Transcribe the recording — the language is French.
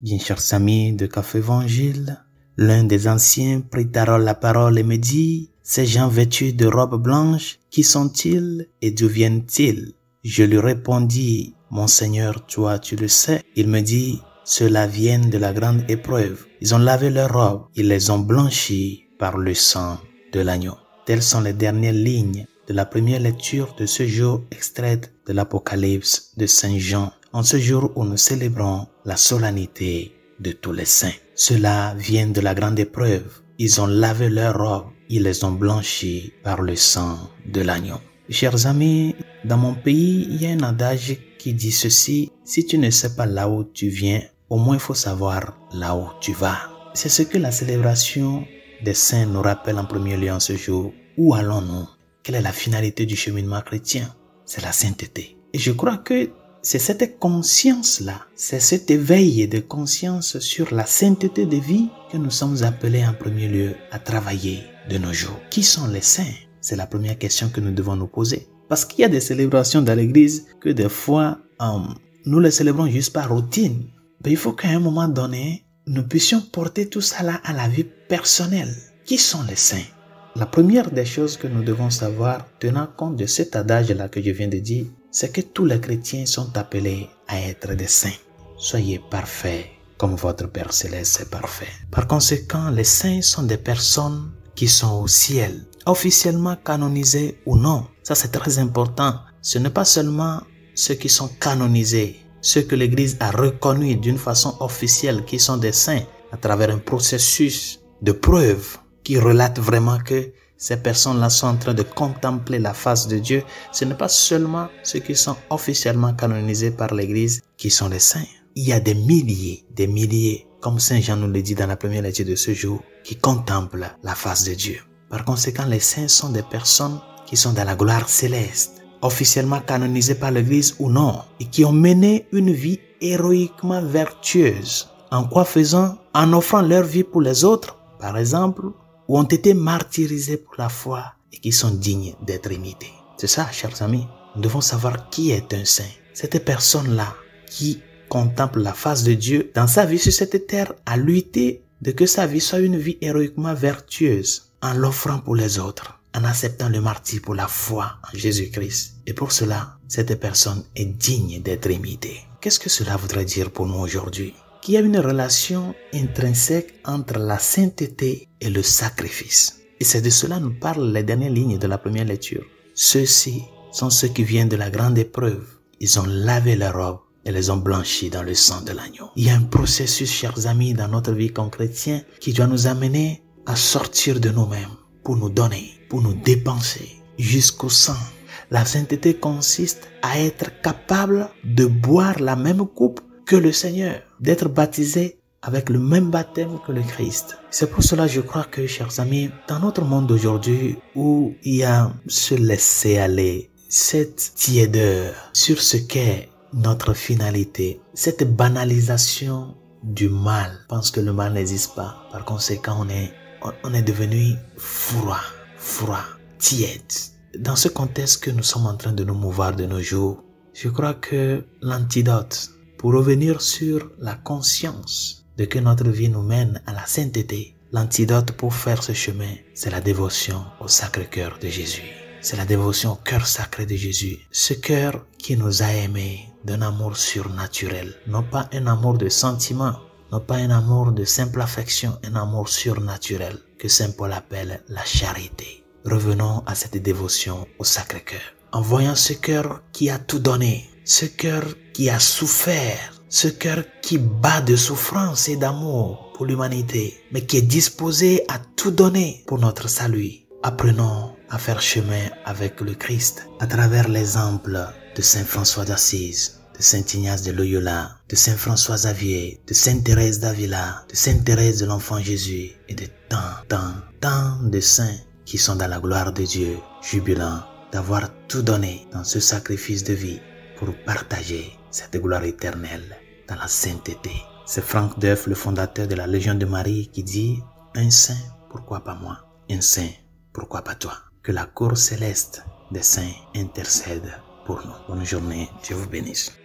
Bien chers amis de Café Évangile, l'un des anciens prit alors la parole et me dit, ces gens vêtus de robes blanches, qui sont-ils et d'où viennent-ils? Je lui répondis, mon Seigneur, toi tu le sais. Il me dit, ceux-là viennent de la grande épreuve. Ils ont lavé leurs robes, ils les ont blanchis par le sang de l'agneau. Telles sont les dernières lignes de la première lecture de ce jour extraite de l'Apocalypse de Saint Jean en ce jour où nous célébrons la solennité de tous les saints. Cela vient de la grande épreuve. Ils ont lavé leurs robes, ils les ont blanchis par le sang de l'agneau. Chers amis, dans mon pays, il y a un adage qui dit ceci, si tu ne sais pas là où tu viens, au moins il faut savoir là où tu vas. C'est ce que la célébration des saints nous rappelle en premier lieu en ce jour. Où allons-nous? Quelle est la finalité du cheminement chrétien? C'est la sainteté. Et je crois que c'est cette conscience-là, c'est cet éveil de conscience sur la sainteté de vie que nous sommes appelés en premier lieu à travailler de nos jours. Qui sont les saints? C'est la première question que nous devons nous poser. Parce qu'il y a des célébrations dans l'église que des fois, euh, nous les célébrons juste par routine. Mais il faut qu'à un moment donné, nous puissions porter tout là à la vie personnelle. Qui sont les saints? La première des choses que nous devons savoir, tenant compte de cet adage-là que je viens de dire, c'est que tous les chrétiens sont appelés à être des saints. Soyez parfaits comme votre Père céleste est parfait. Par conséquent, les saints sont des personnes qui sont au ciel, officiellement canonisées ou non. Ça, c'est très important. Ce n'est pas seulement ceux qui sont canonisés, ceux que l'Église a reconnus d'une façon officielle qui sont des saints à travers un processus de preuve qui relate vraiment que ces personnes-là sont en train de contempler la face de Dieu, ce n'est pas seulement ceux qui sont officiellement canonisés par l'Église qui sont les saints. Il y a des milliers, des milliers, comme Saint Jean nous le dit dans la première lecture de ce jour, qui contemplent la face de Dieu. Par conséquent, les saints sont des personnes qui sont dans la gloire céleste, officiellement canonisées par l'Église ou non, et qui ont mené une vie héroïquement vertueuse. En quoi faisant En offrant leur vie pour les autres, par exemple, ou ont été martyrisés pour la foi et qui sont dignes d'être imités. C'est ça, chers amis. Nous devons savoir qui est un saint. Cette personne-là qui contemple la face de Dieu dans sa vie sur cette terre a lutté de que sa vie soit une vie héroïquement vertueuse en l'offrant pour les autres, en acceptant le martyr pour la foi en Jésus-Christ. Et pour cela, cette personne est digne d'être imitée. Qu'est-ce que cela voudrait dire pour nous aujourd'hui? Qu'il y a une relation intrinsèque entre la sainteté et le sacrifice. Et c'est de cela nous parlent les dernières lignes de la première lecture. Ceux-ci sont ceux qui viennent de la grande épreuve. Ils ont lavé leurs robes et les ont blanchis dans le sang de l'agneau. Il y a un processus, chers amis, dans notre vie comme chrétien qui doit nous amener à sortir de nous-mêmes pour nous donner, pour nous dépenser jusqu'au sang. La sainteté consiste à être capable de boire la même coupe que le Seigneur, d'être baptisé avec le même baptême que le Christ. C'est pour cela, je crois que, chers amis, dans notre monde d'aujourd'hui où il y a se laisser aller, cette tiédeur sur ce qu'est notre finalité, cette banalisation du mal, pense que le mal n'existe pas. Par conséquent, on est, on est devenu froid, froid, tiède. Dans ce contexte que nous sommes en train de nous mouvoir de nos jours, je crois que l'antidote pour revenir sur la conscience de que notre vie nous mène à la sainteté. L'antidote pour faire ce chemin, c'est la dévotion au Sacré-Cœur de Jésus. C'est la dévotion au cœur sacré de Jésus. Ce cœur qui nous a aimés d'un amour surnaturel. Non pas un amour de sentiment, non pas un amour de simple affection, un amour surnaturel que Saint Paul appelle la charité. Revenons à cette dévotion au Sacré-Cœur. En voyant ce cœur qui a tout donné, ce cœur qui a souffert, ce cœur qui bat de souffrance et d'amour pour l'humanité, mais qui est disposé à tout donner pour notre salut. Apprenons à faire chemin avec le Christ à travers l'exemple de Saint François d'Assise, de Saint Ignace de Loyola, de Saint François Xavier, de Sainte Thérèse d'Avila, de Sainte Thérèse de l'Enfant Jésus et de tant, tant, tant de saints qui sont dans la gloire de Dieu, jubilant d'avoir tout donné dans ce sacrifice de vie pour partager cette gloire éternelle dans la sainteté. C'est Franck Deuf, le fondateur de la Légion de Marie, qui dit Un saint, pourquoi pas moi? Un saint, pourquoi pas toi? Que la cour céleste des saints intercède pour nous. Bonne journée, Dieu vous bénisse.